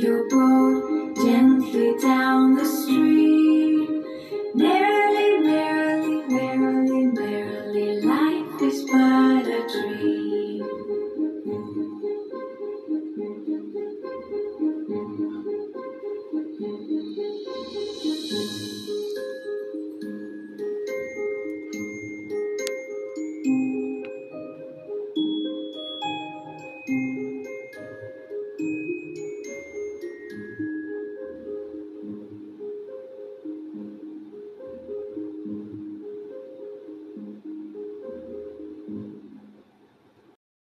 your boy.